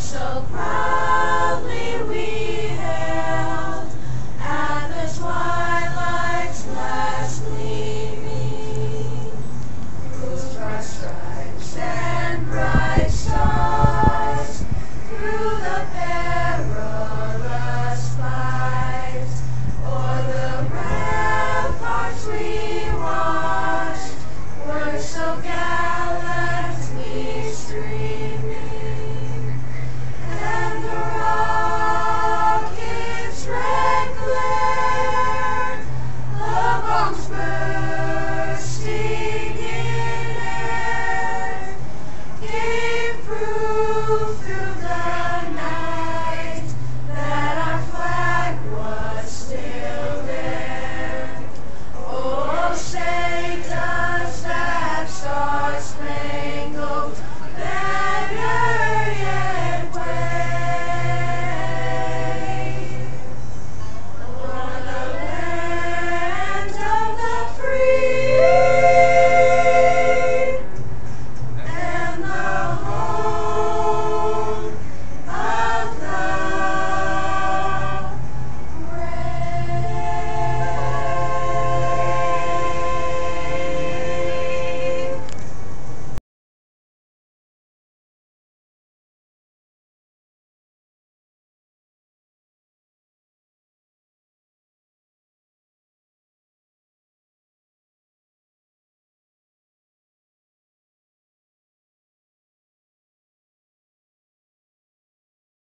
so proud.